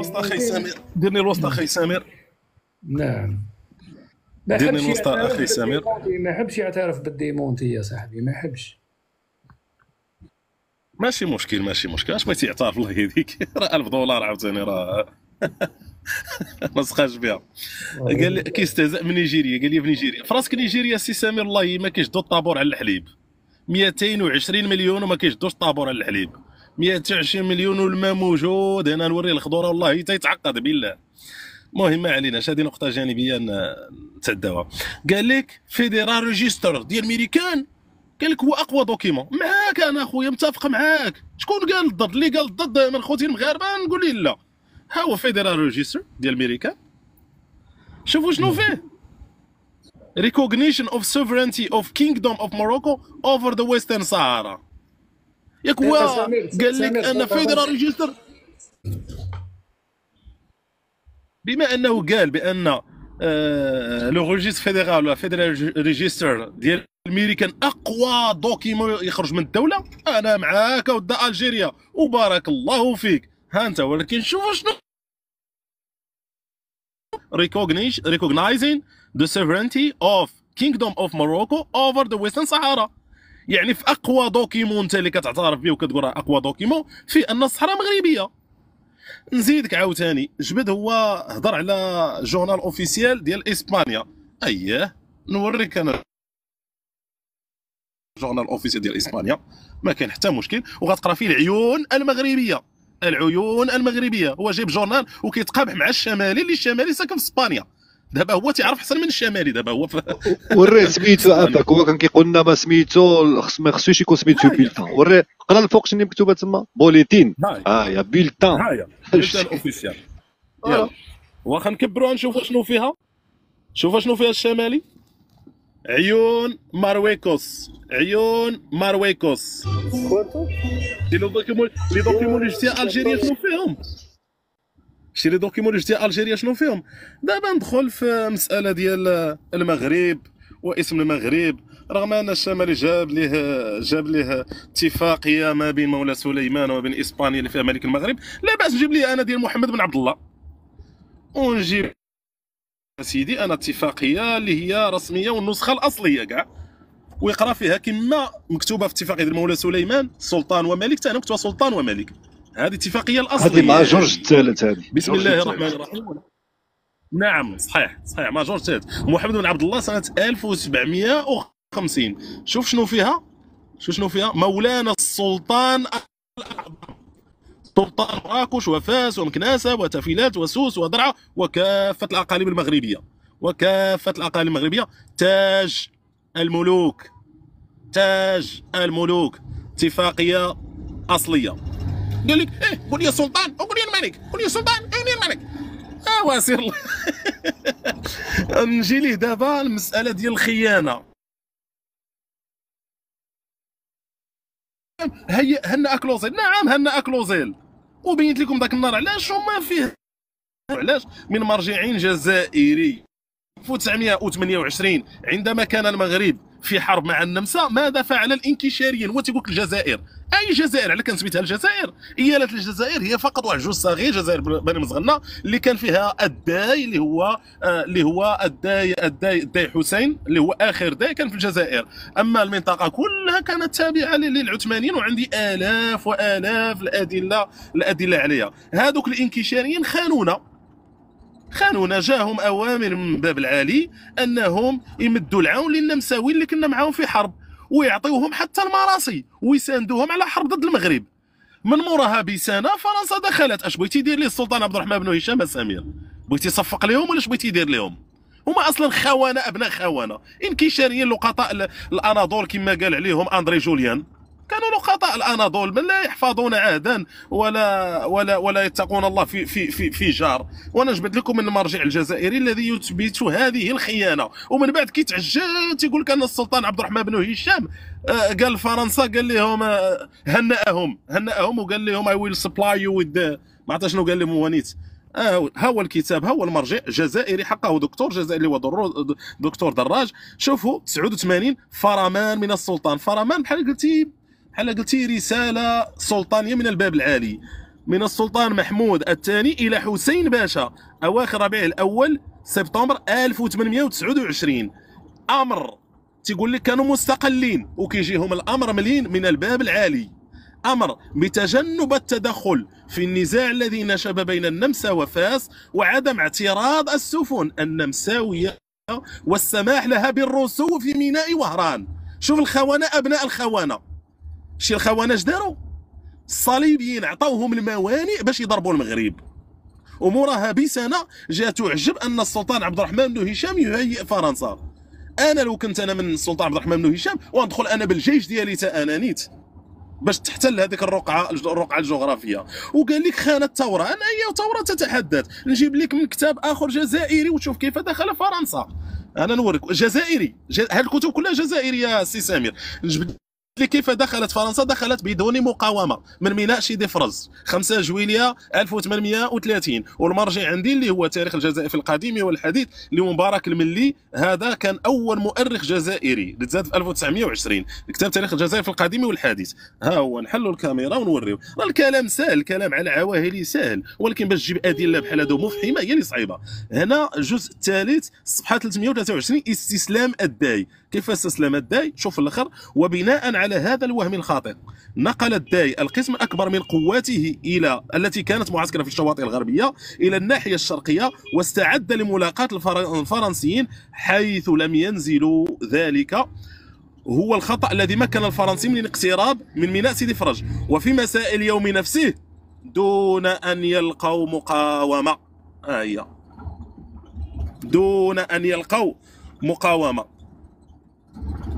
الوسط أخي سمير. ديرني الوسط أخي سمير. نعم. ما الوسط أخي سمير. بالديمونتي ما يحبش يعترف بالديمونتي يا صاحبي ما يحبش. ماشي مشكل ماشي مشكل. أش بغيتي يعترف الله يهديك راه 1000 دولار عاوتاني راه. ما سخاش بها. قال لي كيستهزأ من نيجيريا قال لي في نيجيريا. فراسك نيجيريا سي سمير الله ما كيشدو الطابور على الحليب. 220 مليون وما كيشدوش الطابور على الحليب. 220 مليون والماء موجود. أنا نوري الخضورة والله تيتعقد بالله. المهم ما عليناش هذه نقطة جانبية نتعداوها قال لك Federal Register ديال ميريكان. قال لك هو أقوى document. معاك أنا أخويا متفق معاك. شكون قال الضد؟ اللي قال الضد من خوتي المغاربة نقول لا. ها هو Federal Register ديال ميريكان. شوفوا شنو فيه. Recognition of sovereignty of kingdom of Morocco over the western Sahara. ياك هو قال لك أن. Federal Register بما أنه قال بأن آه، le registre fédéral ولا Federal Register ديال الميريكان أقوى document يخرج من الدولة أنا معاك ودا ألجيريا. وبارك الله فيك. ها أنت ولكن شوفوا شنو؟ Recognition recognizing the sovereignty of kingdom of Morocco over the western Sahara. يعني في أقوى document انت اللي كتعترف به وكتقول راه أقوى document في أن الصحراء مغربية. نزيدك عاوتاني جبد هو هضر على journal officiel ديال إسبانيا. اييه نوريك أنا journal officiel ديال إسبانيا. ما كاين حتى مشكل. وغتقرأ فيه العيون المغربية. العيون المغربية. هو جايب journal وكيتقابح مع الشمالي اللي الشمالي ساكن في إسبانيا. دابا هو تيعرف أحسن من الشمالي دابا هو وريه سميتو عافاك هو كان كيقول لنا ما سميتو خص ما خصوش يكون سميتو. bulletin وريه قرا الفوق شنو مكتوبة تما. boletín. آه يا bulletin هايا ال bulletin officiel واخا نكبروها نشوفوا شنو فيها؟ شوفوا شنو فيها الشمالي؟ عيون Marruecos. عيون Marruecos. les documents les documents اللي جبتي الجيريا شنو فيهم؟ شتي لي دوكيمون جبتي ألجيريا شنو فيهم؟ دابا ندخل في مسألة ديال المغرب واسم المغرب. رغم أن الشمالي جاب ليه جاب ليه اتفاقية ما بين مولاي سليمان وما بين إسبانيا اللي فيها ملك المغرب لا بأس نجيب لي أنا ديال محمد بن عبد الله. ونجيب سيدي أنا اتفاقية اللي هي رسمية والنسخة الأصلية كاع. ويقرأ فيها كما مكتوبة في اتفاقيه ديال مولاي سليمان سلطان وملك حتى أنا مكتوبه سلطان وملك. هذه الاتفاقيه الاصليه هذه مع جورج الثالث هذه. بسم الله. الرحمن الرحيم. نعم صحيح صحيح مع جورج الثالث. محمد بن عبد الله سنة 1750 شوف شنو فيها؟ شوف شنو فيها؟ مولانا السلطان الأعظم سلطان مراكش وفاس ومكناسة وتفيلات وسوس ودرعا وكافة الأقاليم المغربية. وكافة الأقاليم المغربية. تاج الملوك. تاج الملوك. اتفاقية أصلية. قال لك إيه قول يا سلطان وقول يا الملك قول يا سلطان قول يا الملك. آه واسير الله. نجي ليه دابا المسألة ديال الخيانة. هي هنا أكلوزيل. نعم هنا أكلوزيل. وبينت لكم ذاك النهار علاش؟ وما فيه. علاش؟ من مرجعين جزائري. 1928 عندما كان المغرب في حرب مع النمسا ماذا فعل الانكشاريين هو تيقول الجزائر. أي جزائر؟ على كان سميتها الجزائر ايالة الجزائر هي فقط واحد جوج صغير جزائر بني مزغنة اللي كان فيها الداي اللي هو آه اللي هو الداي الداي الداي حسين اللي هو آخر داي كان في الجزائر. أما المنطقة كلها كانت تابعة للعثمانيين وعندي آلاف وآلاف الأدلة الأدلة عليها. هذوك الانكشاريين خانونا. خانونا جاهم أوامر من باب العالي أنهم يمدوا العون للنمساويين اللي كنا معاهم في حرب ويعطيوهم حتى المراسي ويساندوهم على حرب ضد المغرب. من موراها بسنه فرنسا دخلت. أش بغيتي دير ليه السلطان عبد الرحمن بن هشام سمير بغيتي تصفق لهم ولا اش بغيتي دير لهم؟ هما أصلا خوانه أبناء خوانه انكشاريين لقطاء ال- الأناضول كما قال عليهم أندري جوليان. كانوا لقطاء الاناضول من لا يحفظون عهدا ولا ولا ولا يتقون الله في في في في جار. وأنا جبت لكم المرجع الجزائري الذي يثبت هذه الخيانة. ومن بعد كي تعجل تيقول لك ان السلطان عبد الرحمن بن هشام آه، قال فرنسا قال لهم آه، هنأهم. هنأهم وقال لهم I will supply you with ما عرفت شنو قال لهم هو نيت. آه ها هو الكتاب ها هو المرجع جزائري حقه دكتور جزائري هو دكتور دراج. شوفوا 89 فرمان من السلطان. فرمان بحال قلتي بحال قلتي رسالة سلطانيه من الباب العالي. من السلطان محمود الثاني إلى حسين باشا. أواخر ربيع الأول سبتمبر 1829 أمر تيقول لك كانوا مستقلين وكيجيهم الأمر ملين من الباب العالي. أمر بتجنب التدخل في النزاع الذي نشب بين النمسا وفاس وعدم اعتراض السفن. النمساوية والسماح لها بالرسو في ميناء وهران. شوف الخونه أبناء الخونه شي الخونه اش داروا؟ الصليبيين عطاوهم الموانئ باش يضربوا المغرب. وموراها بسنه جا تعجب أن السلطان عبد الرحمن بن هشام يهيئ فرنسا. أنا لو كنت أنا من السلطان عبد الرحمن بن هشام وندخل أنا بالجيش ديالي تا أنا نيت. باش تحتل هذيك الرقعة الرقعة الجغرافية. وقال لك خانة الثورة أنا هي ثورة تتحدث. نجيب لك من كتاب آخر جزائري وتشوف كيف دخل فرنسا. أنا نوريك جزائري. هذه الكتب كلها جزائرية سي سمير نجبد كيف دخلت فرنسا؟ دخلت بدون مقاومة من ميناء سيدي فرز. 5 جويليا 1830 والمرجع عندي اللي هو تاريخ الجزائر في القديم والحديث اللي مبارك الملي هذا كان أول مؤرخ جزائري. اللي تزاد في 1920 كتاب تاريخ الجزائر في القديم والحديث. ها هو نحلوا الكاميرا ونوريو. الكلام سهل الكلام على عواهلي سهل. ولكن باش تجيب أدلة بحال هادو مفحمة هي اللي صعيبة. هنا الجزء الثالث صفحة 323 استسلام الداي كيف استسلم الداي؟ شوف الأخر. وبناء على هذا الوهم الخاطئ نقل الداي القسم الأكبر من قواته إلى التي كانت معسكرة في الشواطئ الغربية إلى الناحية الشرقية واستعد لملاقاة الفرنسيين حيث لم ينزلوا ذلك. هو الخطأ الذي مكن الفرنسيين من الاقتراب من ميناء سيدي فرج. وفي مساء اليوم نفسه دون أن يلقوا مقاومة. آه هي دون أن يلقوا مقاومة.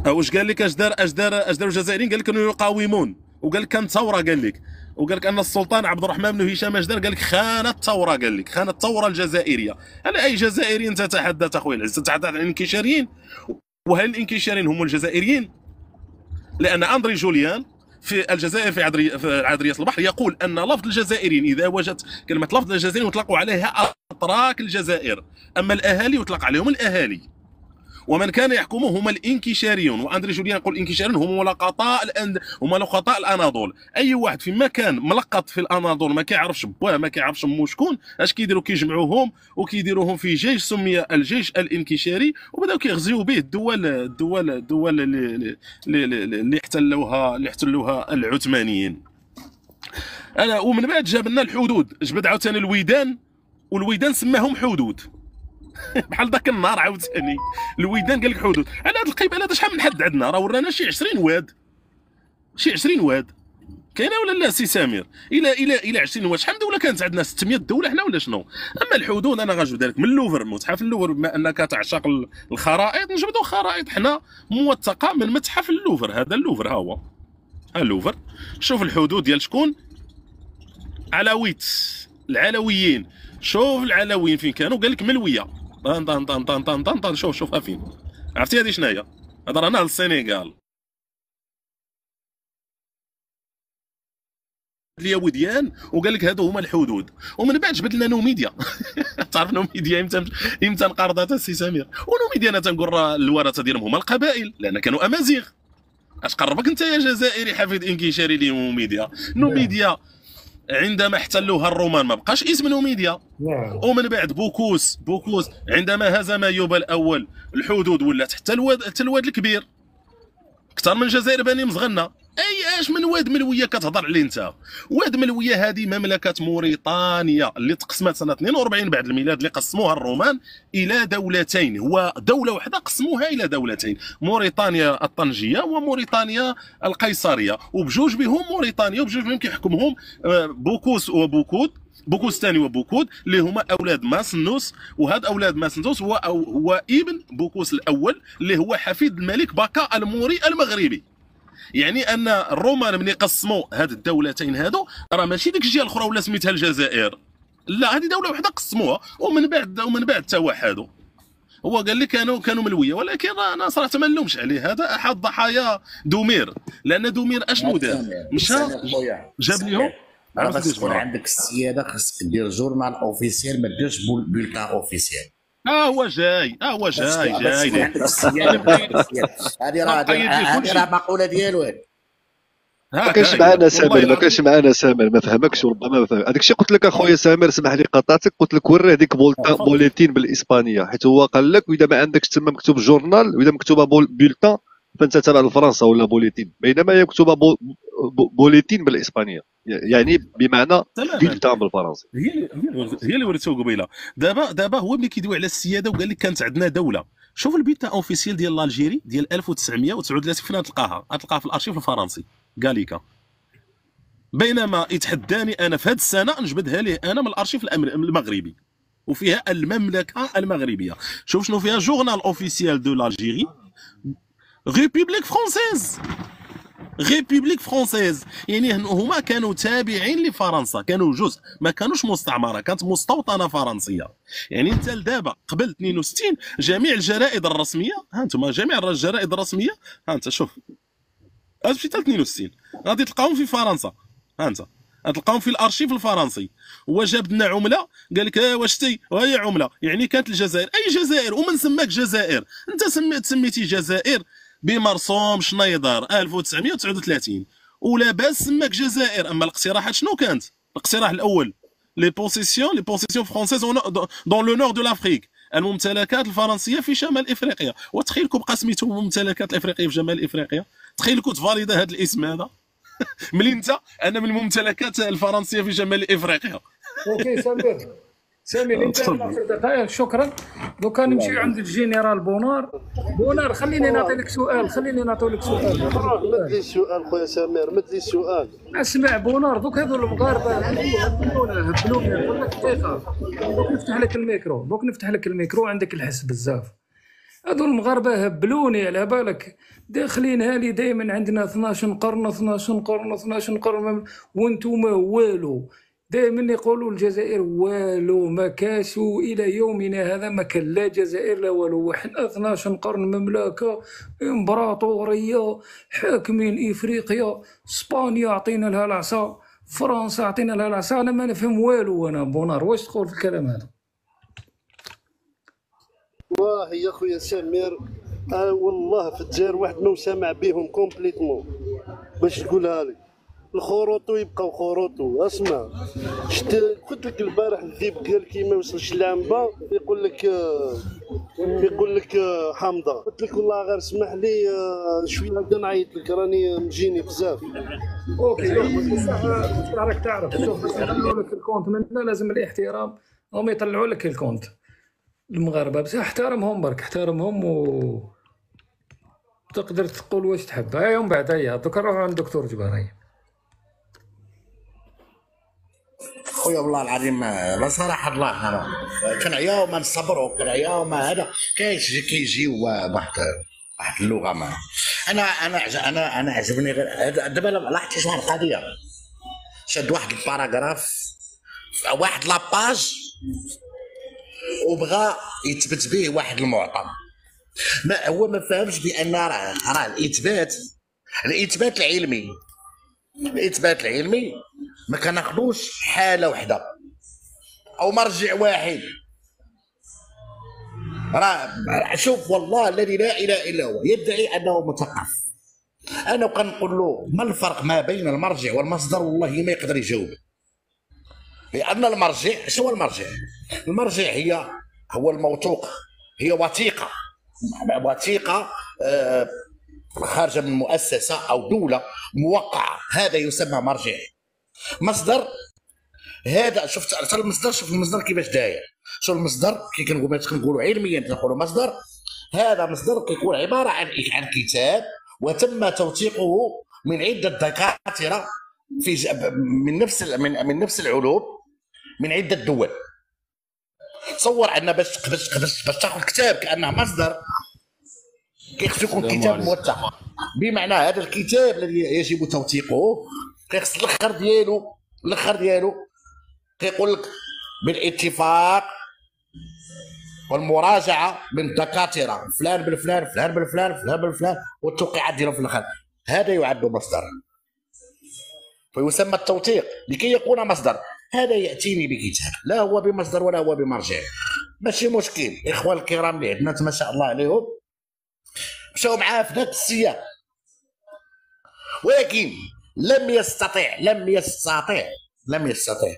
واش قال لك؟ اش دار اش دار اش داروا الجزائريين؟ قال لك إنه يقاومون. وقال لك كانت ثورة قال لك. وقال لك أن السلطان عبد الرحمن بن هشام اش دار؟ قال لك خانت الثورة قال لك. خانت الثورة الجزائرية. على أي جزائري تتحدث أخوي العزيز تتحدث عن الانكشاريين؟ وهل الانكشاريين هم الجزائريين؟ لأن أندري جوليان في الجزائر في عدري في عدرية البحر يقول أن لفظ الجزائريين إذا وجدت كلمة لفظ الجزائريين يطلق عليها أتراك الجزائر. أما الأهالي يطلق عليهم الأهالي. ومن كان يحكمه هما الانكشاريون وأندري جوليان يقول الانكشاريون هم لقطاء الأند... هم لقطاء الأناضول. أي واحد في مكان ملقط في الأناضول ما كيعرفش باه ما كيعرفش مو شكون أش كيديروا كيجمعوهم وكيديروهم في جيش سمي الجيش الانكشاري وبداو كيغزيو به الدول الدول الدول اللي اللي احتلوها اللي احتلوها العثمانيين. أنا ومن بعد جاب لنا الحدود. جبد عاوتاني الويدان والويدان سماهم حدود. بحال ذاك النهار عاوتاني. الويدان قال لك حدود. على هذا القبيلة هذا شحال من حد عندنا؟ راه ورانا شي 20 واد. شي 20 واد. كاينة ولا لا سي سمير؟ إلى إلى إلى 20 واد. شحال دولة كانت عندنا؟ 600 دولة حنا ولا شنو؟ أما الحدود أنا غنجبد لك من اللوفر متحف اللوفر بما أنك تعشق الخرائط نجبدوا خرائط حنا موثقة من متحف اللوفر. هذا اللوفر ها هو. ها اللوفر. شوف الحدود ديال شكون؟ علويت العلويين. شوف العلويين فين كانوا. قال لك ملوية. طن طن طن طن طن طن طن شوف شوفها فين عرفتي هذه شناهي هذا رانا السنغال اليهوديان وقال لك هادو هما الحدود. ومن بعد جبد لنا نوميديا تعرف نوميديا إمتى إمتى انقرضت السي سمير. ونوميديا أنا تنقول راه الورثة ديالهم هما القبائل لأن كانوا أمازيغ. أش قربك أنت يا جزائري حفيد انكشاري لنوميديا نوميديا عندما احتلوها الرومان ما بقاش اسم نوميديا. نعم. ومن بعد بوكوس بوكوس عندما هزم يوبا الأول الحدود ولات حتى الواد حتى الواد الكبير. أكثر من الجزائر بني مزغنة. أي اش من واد ملويه كتهضر عليه أنت؟ واد ملويه هذه مملكة موريتانيا اللي تقسمت سنة 42 بعد الميلاد اللي قسموها الرومان إلى دولتين. هو دولة واحدة قسموها إلى دولتين موريتانيا الطنجية وموريتانيا القيصرية. وبجوج بهم موريتانيا وبجوج بهم كيحكمهم آه، بوكوس وبوكود بوكوستاني وبوكود اللي هما أولاد ماسنوس. وهاد أولاد ماسنوس هو هو ابن بوكوس الأول اللي هو حفيد الملك باكا الموري المغربي. يعني أن الرومان ملي قسموا هاد الدولتين هادو راه ماشي ديك الجهة الأخرى ولا سميتها الجزائر. لا هذه دولة واحدة قسموها ومن بعد ومن بعد توحدوا هو قال لي كانوا كانوا ملوية ولكن أنا صراحة ما نلومش عليه. هذا أحد ضحايا دومير. لأن دومير اشنو دار مشى جاب ليهم خاص تكون عندك السيادة خاصك دير journal officiel ما ديرش bulletin officiel آه هو جاي. آه هو جاي جاي. هذه راه هذه راه مقولة ديالو ما كانش معنا سامر ما كانش معنا سامر ما فهمكش وربما ما فهم. هذاك الشيء قلت لك أخويا سامر اسمح لي قطعتك قلت لك وري هذيك boletín بالإسبانية حيت هو قال لك وإذا ما عندكش تما مكتوب journal وإذا مكتوبة bul bulletin فأنت تابع لفرنسا ولا boletín. بينما هي مكتوبة bol boletín بالإسبانية. يعني بمعنى bulletin بالفرنسي هي هي اللي وريتو قبيلة. دابا دابا هو ملي كيدوي على السيادة وقال لك كانت عندنا دولة. شوف ال bulletin officiel ديال l'Algérie ديال 1939 فين تلقاها. غتلقاها في الأرشيف الفرنسي. Gallica بينما يتحداني أنا في هذه السنة نجبدها ليه أنا من الأرشيف المغربي. وفيها المملكة المغربية. شوف شنو فيها؟ journal officiel de l'Algérie République française République française يعني هما كانوا تابعين لفرنسا. كانوا جزء. ما كانوش مستعمرة. كانت مستوطنة فرنسية. يعني انت لدابا قبل 62 جميع الجرائد الرسمية. ها أنتم جميع الجرائد الرسمية. ها انت شوف. غتمشي حتى 62 غادي تلقاهم في فرنسا. ها انت. غتلقاهم في الأرشيف الفرنسي. هو جاب لنا عملة. قال لك آه واش تي؟ وهي عملة. يعني كانت الجزائر. أي جزائر؟ ومن سماك جزائر. أنت سميت سميتي جزائر بمرسوم شنيدر 1939 ولا باس سماك جزائر أما الاقتراحات شنو كانت؟ الاقتراح الأول les possessions les possessions françaises dans le nord de l'Afrique الممتلكات الفرنسية في شمال إفريقيا. وتخيلكم بقى سميتو الممتلكات الإفريقية في شمال إفريقيا؟ تخيلكم تفاليدا هذا الاسم هذا؟ ملي أنت أنا من الممتلكات الفرنسية في شمال إفريقيا. OK سامر سامي انت دقائق شكرا. دوكا نمشي عند الجنرال بونار. بونار خليني نعطي لك سؤال خليني نعطي لك سؤال. مد لي السؤال خويا سمير مد لي السؤال اسمع بونار دوك هذو المغاربة هبلونا هبلونا لك دوك نفتح لك الميكرو دوك نفتح لك الميكرو عندك الحس بزاف. هذو المغاربة هبلوني على بالك. داخلين هالي دائما عندنا 12 قرن 12 قرن 12 قرن وأنتم والو. دائما يقولوا الجزائر والو ما كاسوا إلى يومنا هذا ما كان لا جزائر لا والو. وحنا 12 قرن مملكة إمبراطورية حاكمين إفريقيا إسبانيا عطينا لها العصا فرنسا عطينا لها العصا. أنا ما نفهم والو أنا بونار واش تقول في الكلام هذا؟ والله يا خويا سمير آه والله في الجزائر واحد ما سامع بهم complètement. باش تقولها لي؟ الخروطو يبقاو خروطو اسمع. شت قلت لك البارح الذيب قال كي ما وصلش العنبه يقول لك يقول لك حامضه قلت لك والله غير اسمح لي آه، شوية هكا نعيط لك. راني مجيني بزاف. OK. راك تعرف. شوف لك ال compte. منا لازم الاحترام. هم يطلعوا لك ال compte. المغاربة. بس احترمهم برك. احترمهم و تقدر تقول واش تحب. هاي ومن بعد. هيا دوك نروحو عند الدكتور جبار هيا خويا والله العظيم لا صراحة الله أنا كنعياو ما نصبروا كنعياو ما هذا. كيجي كيجيو واحد واحد اللغة ما. أنا أنا أنا أنا عجبني غير دابا لاحظتي شنو القضية شاد واحد ال paragraphe واحد la page وبغى يثبت به واحد المعطى ما هو ما فهمش بأن راه راه الاثبات الإثبات العلمي. الإثبات العلمي. ما كناخذوش حالة وحدة. أو مرجع واحد. راه شوف والله الذي لا إله إلا هو. يدعي أنه مثقف أنا كنقول له ما الفرق ما بين المرجع والمصدر؟ والله ما يقدر يجاوب. لأن المرجع شو هو المرجع؟ المرجع هي هو الموثوق. هي وثيقة. وثيقة آه، خارجة من مؤسسة أو دولة موقعة. هذا يسمى مرجع. مصدر. هذا شفت أصل المصدر شوف المصدر كيفاش داير. شوف المصدر كي كنقولوا كنقولوا علميا كنقولوا مصدر هذا مصدر كيكون عبارة عن عن كتاب وتم توثيقه من عدة دكاترة في من نفس من من نفس العلوم من عدة دول. تصور أن باش باش باش, باش تاخذ كتاب كأنه مصدر كيخص يكون كتاب موثق. بمعنى هذا الكتاب الذي يجب توثيقه كيخص الآخر ديالو الآخر ديالو كيقول لك بالاتفاق والمراجعه من دكاتره فلان بن فلان فلان بن فلان فلان بن فلان والتوقيعات ديالهم في الآخر هذا يعد مصدرا فيسمى التوثيق لكي يكون مصدر هذا ياتيني بكتاب لا هو بمصدر ولا هو بمرجع ماشي مشكل اخوان الكرام اللي عندنا ما شاء الله عليهم مشاو معاه في ذات السياق ولكن لم يستطع لم يستطع لم يستطع.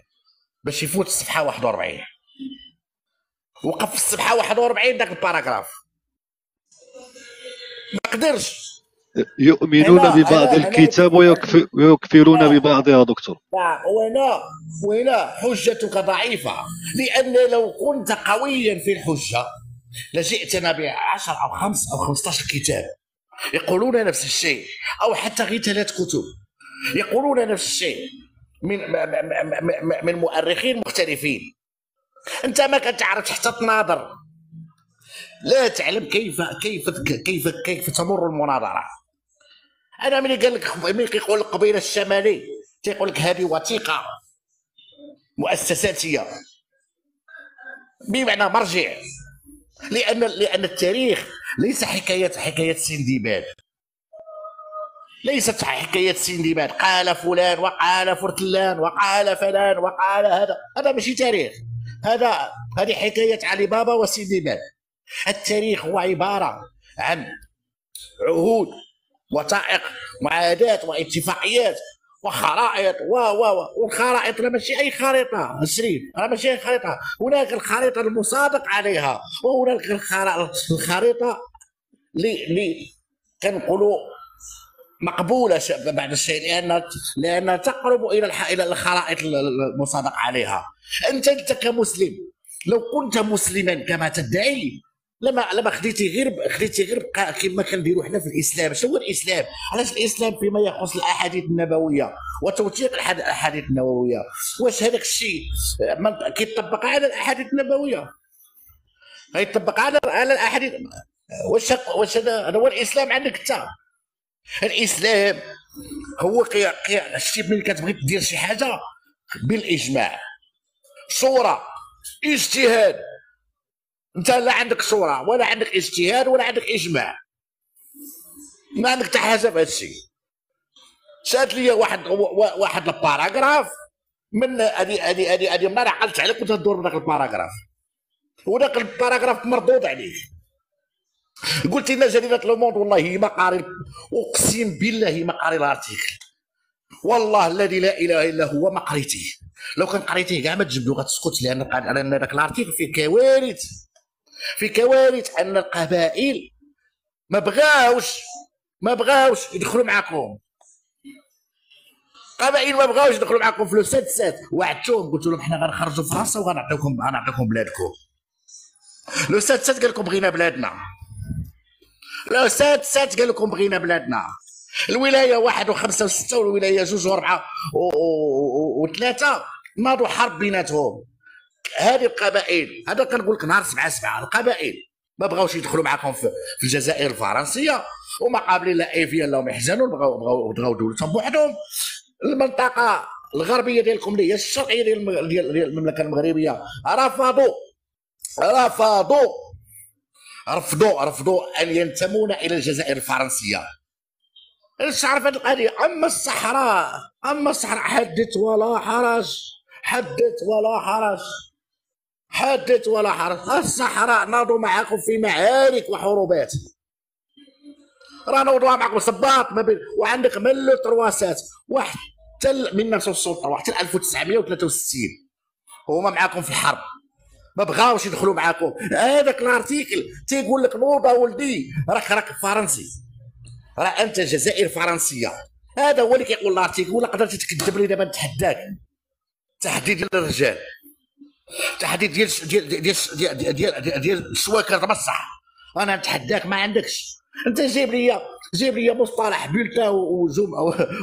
باش يفوت الصفحة 41 وقف في الصفحة 41 داك الباراغراف. ما قدرش. يؤمنون ببعض الكتاب ويكف- ويكفرون ببعضها دكتور. لا، وهنا وهنا حجتك ضعيفة. لأن لو كنت قويا في الحجة لجئتنا بعشر أو خمس أو خمسة عشر كتاب يقولون نفس الشيء أو حتى غير ثلاث كتب. يقولون نفس الشيء من من مؤرخين مختلفين. أنت ما كتعرف حتى تناظر لا تعلم كيف كيف كيف كيف تمر المناظرة. أنا ملي قال لك ملي كيقول القبيله الشمالي تيقول لك هذه وثيقة مؤسساتية. بمعنى مرجع. لأن لأن التاريخ ليس حكايه حكاية سندباد ليست حكاية سندباد قال فلان وقال فرتلان وقال فلان وقال هذا. هذا ماشي تاريخ. هذا هذه حكاية علي بابا وسندباد التاريخ هو عبارة عن عهود وثائق وعادات واتفاقيات وخرائط و و والخرائط راه ماشي أي خريطة. شريف راه ماشي أي خريطة. هناك الخريطة المصادق عليها. وهناك الخريطة اللي اللي كنقولوا مقبولة بعد الشيء لأن لانها تقرب إلى. إلى الخرائط ال- ال- المصادق عليها. أنت أنت كمسلم لو كنت مسلما كما تدعي لما لما خديتي غير خديتي غير كما كنديروا حنا في الإسلام. شنو هو الإسلام؟ علاش الإسلام فيما يخص الأحاديث النبوية وتوثيق الأحاديث النبوية؟ واش هذاك الشيء؟ كيطبق على الأحاديث النبوية. غيطبق على على الأحاديث. واش واش هذا هو الإسلام عندك أنت؟ الإسلام هو. شتي ملي كتبغي دير شي حاجة بالإجماع. صورة اجتهاد. أنت لا عندك صورة ولا عندك اجتهاد ولا عندك إجماع. ما عندك حتى حاجة في هذا الشيء شات لي واحد وا- واحد ال paragraphe. من هذه هذه هذه هذه ما عقلت عليك كنت تدور بداك ال paragraphe. وذاك ال paragraphe مردود عليه. قلت لنا جريده Le Monde والله ما قاري أقسم بالله ما قاري ال article والله الذي لا إله إلا هو ما قريتيه لو كان قريتيه كاع ما تجبدو غتسكت لأن لأن ذاك ال article فيه كوارث. في كوارث أن القبائل ما بغاوش ما بغاوش يدخلوا معاكم. قبائل ما بغاوش يدخلوا معاكم في لو سات سات. وعدتهم قلت لهم حنا غنخرجوا فرنسا وغنعطيكم غنعطيكم بلادكم. لو سات سات قال لكم بغينا بلادنا. سات سات قال لكم بغينا بلادنا. الولاية واحد وخمسة وستة والولاية جوج واربعه وثلاثة. ناضوا حرب بيناتهم؟ هذه القبائل هذا كنقول لك نهار سبعة سبعة القبائل. ما بغاوش يدخلوا معكم في, الجزائر الفرنسية. وما قابلين لا ايفيا لا يحزنون بغاو بغاو بغاو دولتهم بوحدهم. المنطقة الغربية ديالكم اللي هي الشرقية ديال المملكة المغربية رفضوا رفضوا رفضوا رفضوا أن ينتمون إلى الجزائر الفرنسية. إيش عرف هذه القضية؟ أما الصحراء أما الصحراء حدث ولا حرج حدث ولا حرج حدث ولا حرج. الصحراء ناضوا معكم في معارك وحروبات. راه نوضوا معكم صباط ما بين وعندك من لو ترواسات واحد حتى ال- من 1963 حتى 1963 هما معاكم في الحرب ما بغاوش يدخلوا معاكم هذاك ال article تيقول لك نوضه ولدي راك راك فرنسي راه انت جزائر فرنسيه هذا هو اللي كيقول ال article ولا قدرتي تكذب لي دابا نتحداك تحدي ديال الرجال تحدي ديال ديال ديال ديال ديال, ديال, ديال السواكر بصح أنا نتحداك ما عندكش انت جايب لي جايب لي مصطلح بولتا وجوم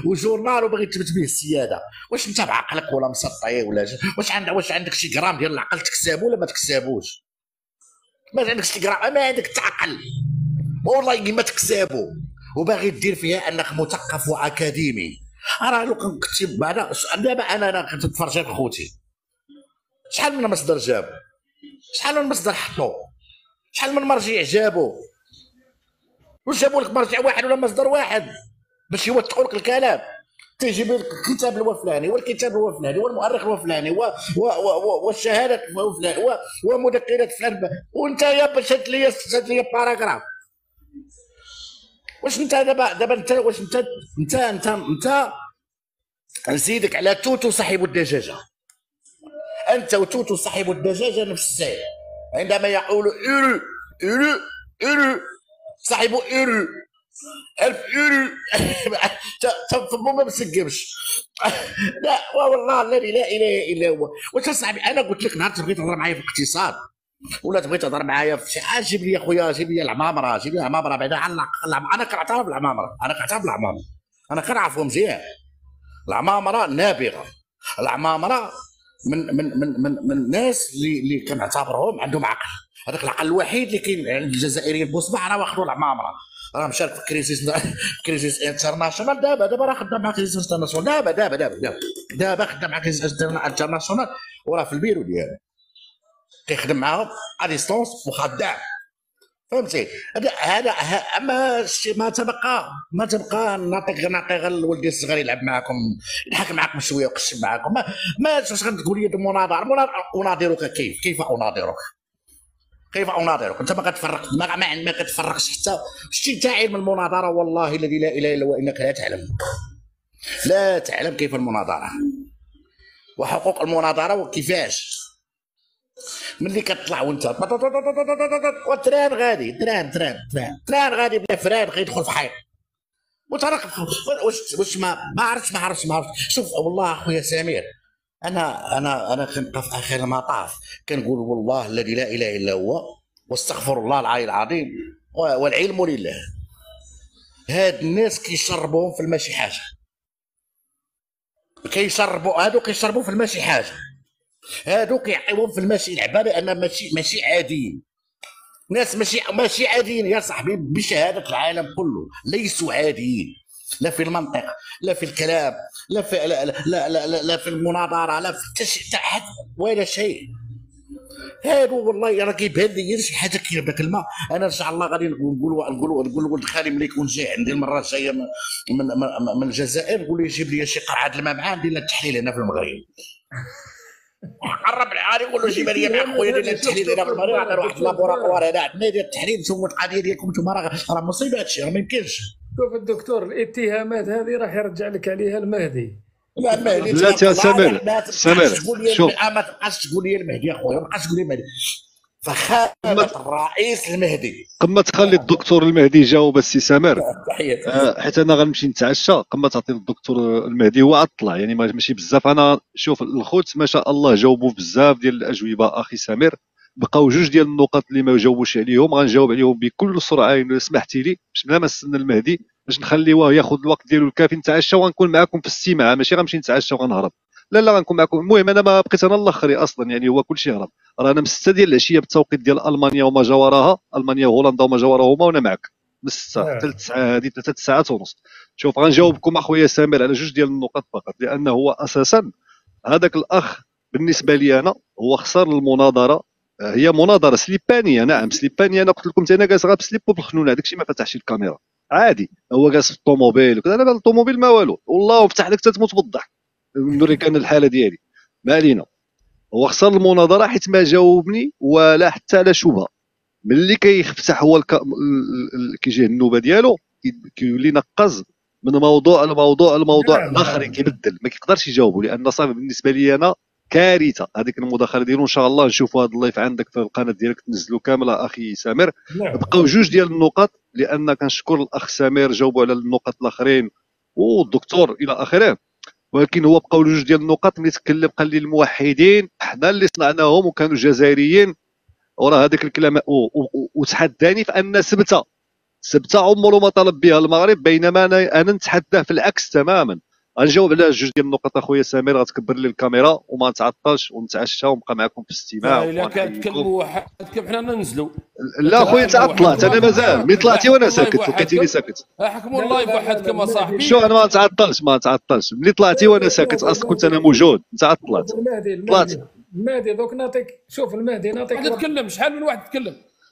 وجورنال وباغي تثبت به السيادة. واش انت بعقلك ولا مسطي ولا واش عندك واش عندك شي جرام ديال العقل تكسبو ولا ما تكسبوش؟ ما عندك شي جرام ما عندك تعقل. والله ما تكسبو. وباغي دير فيها أنك مثقف وأكاديمي. راه لو كنت بعدا دابا أنا أنا كنت نتفرج خوتي شحال من مصدر جابوا شحال من مصدر حطوا شحال من مرجع جابوا واش جابوا لك مرجع واحد ولا مصدر واحد باش يوثقوا لك الكلام. تيجيب لك الكتاب الفلاني والكتاب الفلاني والمؤرخ الفلاني و... و... والشهادة الفلاني و... ومذكرات فلان وانت يا باش شد لي شد لي paragraphe واش انت دابا دابا انت واش انت انت انت انت نزيدك على توتو صاحب الدجاجة. انت وتوتو صاحب الدجاجة نفس السائل عندما يقول euro euro euro صاحب اورو ألف اورو تفهموا ما مسقمش لا والله الذي لا إله إلا هو. واش صاحبي؟ أنا قلت لك نهار تبغي تهضر معايا في الاقتصاد. ولا تبغي تهضر معايا في شي حاجة جيب لي اخويا جيب لي العمامرة جيب لي العمامرة بعدا على أنا كنعترف بالعمامره أنا كنعترف بالعمامره أنا كنعرفهم مزيان. العمامرة نابغة. العمامرة من من من من من الناس اللي اللي كنعتبرهم عندهم عقل. هذاك العقل الوحيد اللي كاين عند الجزائريين بوصبع راه واخدوا العمامره راه مشارك في Crisis Crisis International دابا دابا راه خدام مع Crisis International دابا دابا دابا دابا. خدام مع Crisis International وراه في البيرو ديالو. كيخدم معاهم à distance وخدام فهمتي؟ هذا أما ما تبقى ما تبقى نعطيك نعطي غير الصغير يلعب معاكم يضحك معاكم شوية ويقسم معاكم. ما ما واش غتقول لي؟ مناظره مناظرة- أناظرك كيف؟ كيف أناظرك؟ كيف اناظرك أنت ما كتفرق ما ما كتفرقش حتى. شتي تاع علم المناظرة؟ والله الذي لا إله إلا هو إنك لا تعلم. لا تعلم كيف المناظرة. وحقوق المناظرة وكيفاش. ملي كتطلع وانت؟ وال train غادي train train train. train غادي بلا frein غيدخل في حيط. وترك واش واش ما عرفتش ما عرفتش ما عرفتش. شوف والله أخويا سمير. أنا أنا أنا كنبقى في اخر المطاف كنقول والله الذي لا إله إلا هو واستغفر الله العلي العظيم والعلم لله. هاد الناس كيشربوهم في الماشي حاجة. كيشربوا هادو كيشربوا في الماشي حاجة. هادو كيعطيوهم في الماشي لعبه لأن ماشي ماشي عاديين. ناس ماشي ماشي عاديين يا صاحبي بشهادة العالم كله ليسوا عاديين. لا في المنطق لا في الكلام لا في لا لا لا, لا, لا, في المناظرة لا في التش... تحت ولا شيء. هادو والله راه كيبان لي شي حاجة كاينة بهذاك الماء أنا إن شاء الله غادي نقولوا نقولوا نقول ولد خالي ملي يكون جاي عندي المرة الجاية من, من, من, الجزائر نقول له يجيب لي شي قرعة الماء معاه ندير التحليل هنا في المغرب. قرب العالي يقول له جيب لي مع خويا دير التحليل هنا في المغرب. عندنا واحد لابوراتوار هنا. عندنا يدير التحليل نشوفوا القضية ديالكم؟ أنتم راه مصيبة هادشي راه ما يمكنش. شوف الدكتور الاتهامات هذه راح يرجع لك عليها المهدي. لا المهدي لا يا سمير، ما تبقاش سمير، تقول لي شوف. الم- ما تبقاش تقول لي المهدي يا خويا ما تبقاش تقول لي المهدي. فخامة الرئيس المهدي. قما تخلي الدكتور المهدي يجاوب السي سمير تحياتي. آه، حيت أنا غنمشي نتعشى. قما تعطي الدكتور المهدي هو عطلع يعني ما- ماشي بزاف. أنا شوف الخوت ما شاء الله جاوبوا بزاف ديال الأجوبة أخي سمير بقاو جوج ديال النقط اللي ما جاوبوش عليهم. غنجاوب عليهم بكل سرعة. إن سمحتي لي باش بلا ما نستنى المهدي. باش نخليوه ياخذ الوقت ديالو الكافي نتعشى وغنكون معكم في الاستماع ماشي غنمشي نتعشى وغنهرب لا لا غنكون معكم المهم أنا ما بقيت أنا الأخري أصلا يعني هو كلشي هرب راه أنا من 6 ديال العشية بالتوقيت ديال ألمانيا وما جاوراها. ألمانيا وهولندا وما جاوراهما وأنا معك من 6 نعم. حتى لتسعة هذه ثلاث ساعات ونص. شوف غنجاوبكم أخويا سامر على جوج ديال النقط فقط لأنه هو أساسا هذاك الأخ بالنسبة لي أنا هو خسر المناظرة. آه، هي مناظرة سليبانية نعم سليبانية. أنا قلت لكم أنا جالس غير بسليب وبالخنونة هذاك الشيء ما فتحش الكاميرا. عادي. هو جالس في الطوموبيل وكذا. أنا الطوموبيل ما والو. والله فتح لك تتموت بالضحك نوريك أنا الحالة ديالي. ما علينا. هو خسر المناظرة حيت ما جاوبني ولا حتى على شبهة. ملي كيفتح هو الك... ال- ال- ال- كيجيه النوبة ديالو كي- كيولي نقز من موضوع لموضوع لموضوع نعم، آخر. كيبدل. ما كيقدرش يجاوبوا لأن صافي بالنسبة لي أنا كارثة. هذيك المداخلة ديالو إن شاء الله نشوفوا هذا ال live عندك في القناة ديالك. تنزلوا كاملة أخي سامر. نعم. بقاو جوج ديال النقط لأن كنشكر الاخ سمير جاوبوا على النقط الآخرين. والدكتور إلى آخره. ولكن هو بقاو جوج ديال النقط ملي تكلم قال لي الموحدين حنا اللي صنعناهم وكانوا جزائريين. وراه هذاك الكلام وتحداني في أن سبتة. سبتة عمره ما طلب بها المغرب بينما أنا أنا نتحداه في العكس تماما. غنجاوب على جوج ديال النقط أخويا سمير غتكبر لي الكاميرا وما نتعطلش ونتعشى ونبقى معكم في الاستماع. إلا. تكلموا وحدكم حنا ننزلوا لا خويا انت طلعت أنا مازال. ملي طلعتي وأنا ساكت لقيتيني ساكت. حكموا لا، ال live لا، لا، وحدكم اصاحبي شو أنا ما نتعطلش ما نتعطلش. ملي طلعتي وأنا ساكت أصلا كنت أنا موجود انت طلعت المهدي طلعت. المهدي المهدي دوك نعطيك شوف المهدي نعطيك واحد يتكلم؟ شحال من واحد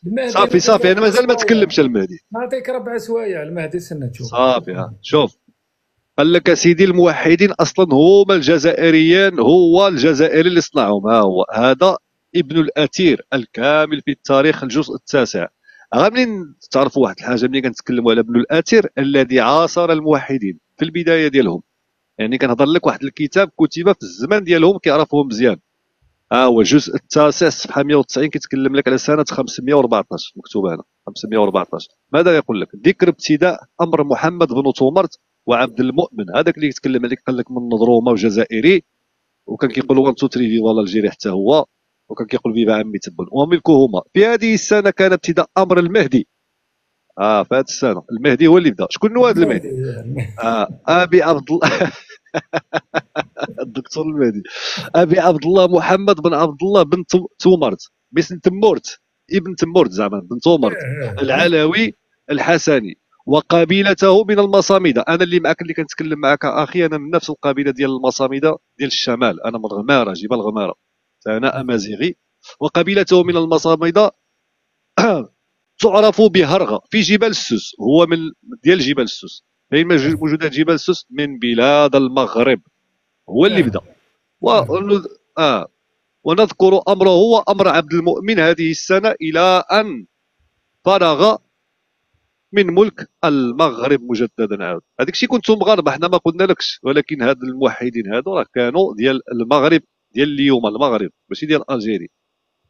المهدي صافي صافي أنا مازال ما. تكلمش المهدي. نعطيك ربع سوايع المهدي سنة تشوف صافي ها. شوف. قال لك سيدي الموحدين أصلا هما الجزائريين هو الجزائري اللي صنعهم. ها هو. هذا ابن الأثير الكامل في التاريخ الجزء التاسع. غير منين تعرفوا واحد الحاجة ملي كنتكلموا على ابن الأثير؟ الذي عاصر الموحدين في البداية ديالهم. يعني كنهضر لك واحد الكتاب كتب في الزمان ديالهم كيعرفوهم مزيان. ها هو الجزء التاسع صفحة 190 كيتكلم لك على سنة 514 مكتوبه هنا. 514 ماذا يقول لك؟ ذكر ابتداء أمر محمد بن تومرت وعبد المؤمن. هذاك اللي يتكلم عليك قال لك من نضرومه وجزائري وكان كيقول 1 2 3 فيفا الجيري حتى هو وكان كيقول فيفا عمي تبن وملكهما في هذه السنة كان ابتداء أمر المهدي. آه في هذه السنة. المهدي هو اللي بدأ. شكون هو هذا المهدي؟ آه أبي عبد الله. الدكتور المهدي. أبي عبد الله محمد بن عبد الله بن تو- تومرت باسم تمورت. ابن تمورت زعما بن تومرت العلوي الحسني. وقبيلته من المصامده أنا اللي معك اللي كنتكلم معك أخي أنا من نفس القبيلة ديال المصامده ديال الشمال. أنا من غمارة جبال غمارة. أنا أمازيغي. وقبيلته من المصامده تعرف بهرغة في جبال السوس. هو من ديال جبال السوس. فين موجود- موجودة جبال السوس؟ من بلاد المغرب. هو اللي بدا. و... آه. ونذكر أمره وأمر عبد المؤمن هذه السنة إلى أن فرغ من ملك المغرب مجددا عاود هذاك الشيء كنتم مغاربه حنا ما قلنا لكش. ولكن هاد الموحدين هادو راه كانوا ديال المغرب ديال اليوم المغرب ماشي ديال الجيري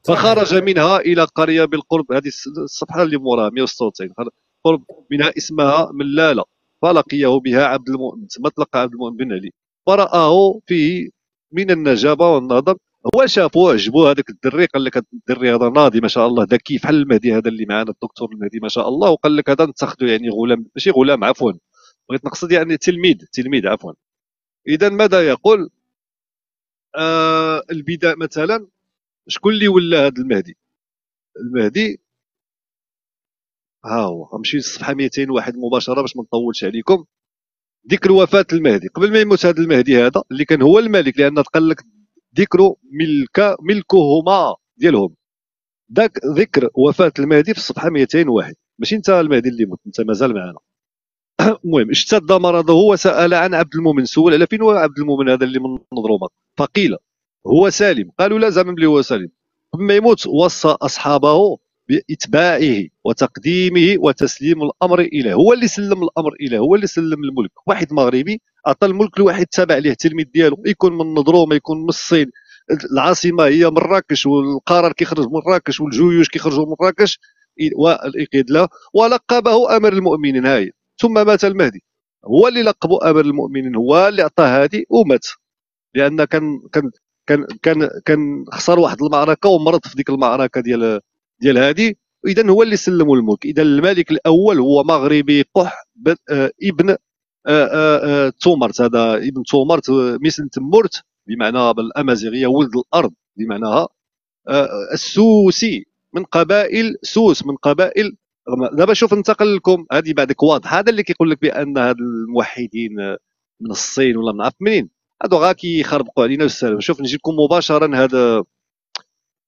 فخرج منها إلى قرية بالقرب. هذه الصفحة اللي موراها 196 خر- قرب منها اسمها ملاله فلقيه بها عبد المؤمن تما تلقى عبد المؤمن بن علي. فرآه فيه من النجابة والنظر هو شافه عجبو هذاك الدري قال لك هذا الدري هذا ناضي ما شاء الله ذكي بحال المهدي هذا اللي معنا الدكتور المهدي ما شاء الله وقال لك هذا نتخذه يعني غلام ماشي غلام عفوا. بغيت نقصد يعني تلميذ تلميذ عفوا. اذا ماذا يقول؟ آه البدايه مثلا شكون اللي ولا هذا المهدي؟ المهدي؟ ها هو غنمشي للصفحة 201 مباشرة باش ما نطولش عليكم. ذكر وفاة المهدي. قبل ما يموت هذا المهدي هذا اللي كان هو الملك لأن قال لك ذكر ملك ملكهما ديالهم. ذاك ذكر وفاة المهدي في الصفحة 201 ماشي انت المهدي اللي مت انت مازال معنا. المهم اشتد مرضه وسأل عن عبد المؤمن. سول على فين هو عبد المؤمن هذا اللي من نضرومه فقيل هو سالم. قالوا لا زعما بلي هو سالم. ثم يموت وصى أصحابه بإتباعه وتقديمه وتسليم الأمر إليه. هو اللي سلم الأمر إليه هو اللي سلم الملك. واحد مغربي عطى الملك لواحد تابع ليه التلميذ ديالو. يكون من نضروم يكون من الصين. العاصمة هي مراكش والقرار كيخرج من مراكش والجيوش كيخرجوا من مراكش والايقاد له. ولقبه أمير المؤمنين هاي. ثم مات المهدي. هو اللي لقبه أمير المؤمنين هو اللي عطاه هذه ومات. لأن كان كان كان كان كان خسر واحد المعركة ومرض في ديك المعركة ديال ديال هذه اذا هو اللي سلموا الملك. اذا الملك الأول هو مغربي قح آه، ابن آه، آه، تومرت. هذا ابن تومرت مثل تمرت بمعنى بالأمازيغية ولد الأرض بمعناها السوسي من قبائل سوس من قبائل دابا شوف ننتقل لكم. هذه بعدك واضحه هذا اللي كيقول لك بأن هاد الموحدين من الصين ولا من عرف منين. هادو غا كيخربقوا علينا والسلام شوف نجي لكم مباشره هذا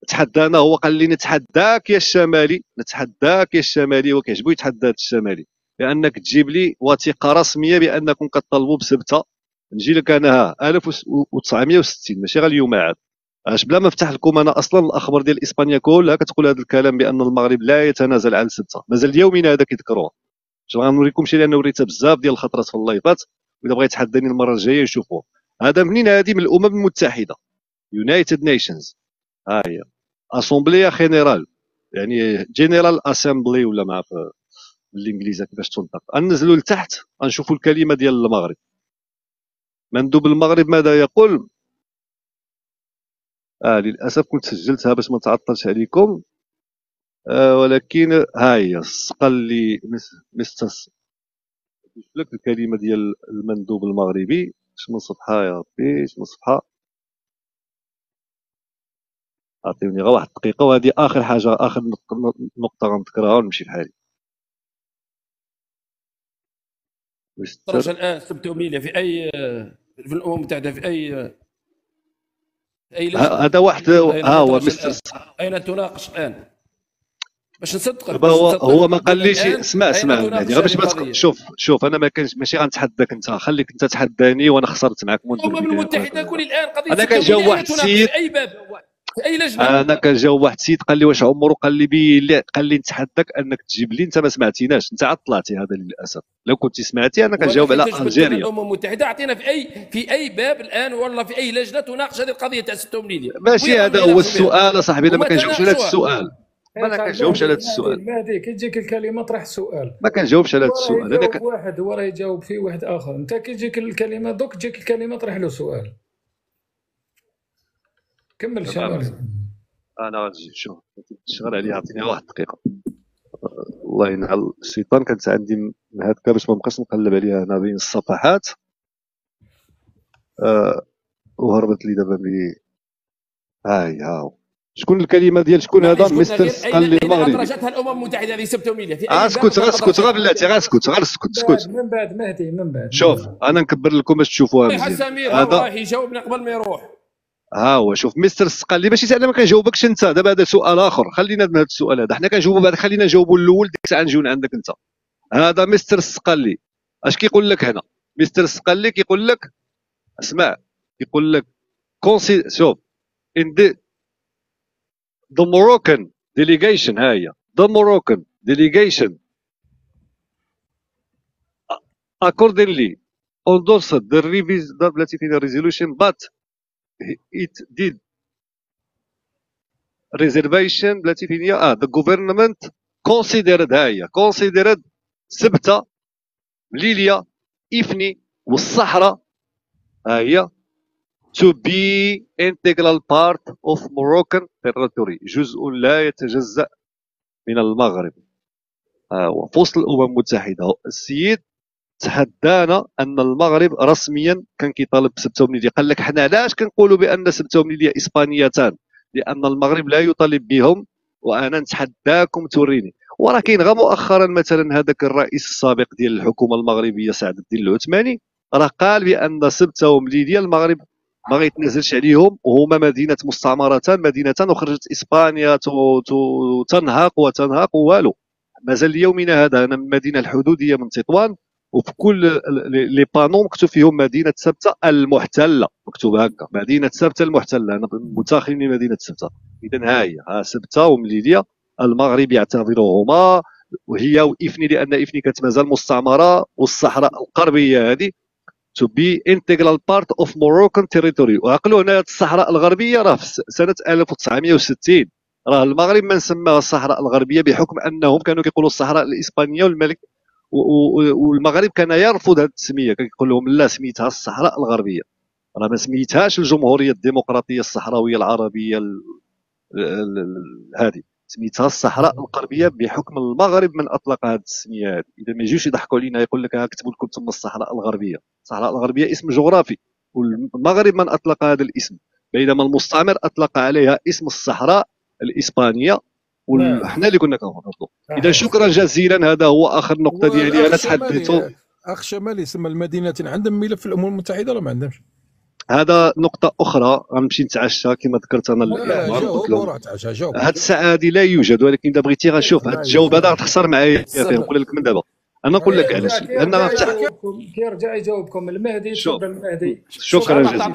تحدانا هو قال لي نتحداك يا الشمالي نتحداك يا الشمالي وكيعجبو يتحدى الشمالي. لأنك تجيب لي وثيقة رسمية بأنكم كطالبوا بسبتة. نجي لك أنا ها 1960 ماشي غير اليوم عاد. اش بلا ما نفتح لكم أنا أصلا الأخبار ديال إسبانيا كلها كتقول هذا الكلام بأن المغرب لا يتنازل عن سبتة. مازال اليومين هذا كيذكروه. باش غنوريكم شي لأن وريتها بزاف ديال الخطرات في اللايفات وإذا بغى يتحداني المرة الجاية يشوفوه هذا منين؟ هذه من الأمم المتحدة. United Nations ها هي. asamblea general يعني General Assembly ولا ما عرف بالانجليزيه كيفاش تنطق. ننزلوا لتحت غنشوفوا الكلمة ديال المغرب. مندوب المغرب ماذا يقول؟ آه للأسف كنت سجلتها باش ما تعطلش عليكم. آه ولكن ها هي قال لي مستس لك الكلمة ديال المندوب المغربي. شنو صفحة يا ربي؟ شنو صفحة؟ اعطيوني غير واحد الدقيقه وهذه آخر حاجة آخر نق- نقطة غنذكرها ونمشي بحالي الآن استبدوا ميليا في أي في الأمم المتحده في أي أي هذا واحد ها هو تناقش الآن؟ مستر أين تناقش الآن؟ باش نصدقك هو. هو ما قاليش اسمع اسمع غير باش ما؟ شوف شوف أنا ما كانش ماشي غنتحداك أنت خليك أنت تحداني وأنا خسرت معك منذ الامم المتحدة كل الآن قضية جا مليون واحد السيد- أي باب؟ في أي لجنة؟ أنا كنجاوب واحد السيد قال لي واش عمره قال لي بين لي قال لي نتحداك أنك تجيب لي أنت ما سمعتيناش أنت عاد طلعتي هذا للأسف. لو كنت سمعتي أنا كنجاوب على ألجيريا. الأمم المتحدة أعطينا في اي في أي باب الآن ولا في أي لجنة تناقش هذه القضية تاع 6 مليون ماشي هذا هو السؤال أصاحبي أنا ما كنجاوبش على هذا. السؤال. ما أنا كنجاوبش على هذا السؤال. المهدي كي تجيك الكلمة طرح السؤال. ما كنجاوبش على هذا السؤال. أنا يجاوب ك... واحد هو راه يجاوب فيه واحد آخر. أنت كي تجيك الكلمة دوك تجيك الكلمة طرح له سؤال. كمل شمال أنا شوف تشغل عليا عطيني واحد الدقيقه الله ينعل الشيطان كانت عندي من هكا باش ما نبقاش نقلب عليها هنا بين الصفحات. آه وهربت لي دابا بلي هاي هاو. شكون الكلمة ديال شكون هذا؟ مستر سقال لي أين المغربي. ادرجتها الامم المتحدة هذه 6 مليون في آه، اسكت غير؟ اسكت غير بلاتي غير اسكت غير اسكت اسكت. من بعد مهدي من بعد. شوف أنا نكبر لكم باش تشوفوها يا مزيان. سمير هذا راه يجاوبنا قبل ما يروح. ها هو شوف مستر السقالي ماشي أنا ما كنجاوبكش انت. دابا هذا سؤال آخر خلينا من هذا السؤال هذا. حنا كنجاوبوا بعد خلينا نجاوبوا الأول ديك الساعة نجيو عندك انت. هذا مستر السقالي اش كيقول لك هنا؟ مستر السقالي كيقول لك اسمع كيقول لك كونسي شوف in the the Moroccan delegation ها هي the Moroccan delegation accordingly endorsed the revis the بلاتي فينا resolution but it did reservation بلاتي فين آه the government considered ها هي considered سبتة ليليا إفني والصحراء. ها هي to be integral part of Moroccan territory. جزء لا يتجزأ من المغرب. في وسط الأمم المتحدة. السيد تحدانا أن المغرب رسميا كان كيطالب بسبته ومنيليه قال لك حنا علاش كنقولوا بأن سبته ومنيليه إسبانيتان؟ لأن المغرب لا يطالب بهم وأنا نتحداكم توريني. وراه كاين غير مؤخرا مثلا هذاك الرئيس السابق ديال الحكومة المغربية سعد الدين العثماني راه قال بأن سبته ومليليه المغرب ما غيتنازلش عليهم وهما مدينة مستعمرتان مدينتان وخرجت إسبانيا تنهق وتنهق والو مازال ليومنا هذا أنا من المدينة الحدودية من تطوان. وفي كل لي لي بانو مكتوب فيهم مدينة سبتة المحتلة. مكتوب هكا. مدينة سبتة المحتلة. أنا متاخر من مدينة سبتة. اذا ها هي ها سبتة ومليلية. المغرب يعتبرهما وهي وافني لأن إفني كانت مازال مستعمرة والصحراء الغربية هذه to be integral part of Moroccan territory. وعقلوا هنا الصحراء الغربية راه في سنة 1960 راه المغرب ما سماها الصحراء الغربية بحكم أنهم كانوا كيقولوا الصحراء الإسبانية والملك والمغرب كان يرفض هذه التسمية كان يقول لهم لا سميتها الصحراء الغربية. راه ما سميتهاش الجمهورية الديمقراطية الصحراوية العربية ال- ال- ال- هذه. سميتها الصحراء الغربية بحكم المغرب من أطلق هذه التسمية هذه. إذا ما يجيوش يضحكوا علينا يقول لك كتبوا لكم تما الصحراء الغربية. الصحراء الغربية اسم جغرافي والمغرب من أطلق هذا الاسم. بينما المستعمر أطلق عليها اسم الصحراء الإسبانية. وحنا اللي كنا كنفرضوا إذا شكرا جزيلا هذا هو آخر نقطة ديالي أنا تحديته اخ شمالي يسمى المدينة. عندهم ملف الامم المتحدة ولا ما عندهمش؟ هذا نقطة أخرى غنمشي نتعشى كما ذكرت أنا قلت لهم جاوب هاد الساعة هذه لا يوجد ولكن إذا بغيتي غنشوف هاد الجواب هذا غتخسر معايا فيه نقول لك من دابا. أنا نقول لك علاش لأن غنفتح يرجع يجاوبكم. المهدي شوف. تفضل المهدي. شكرا جزيلا.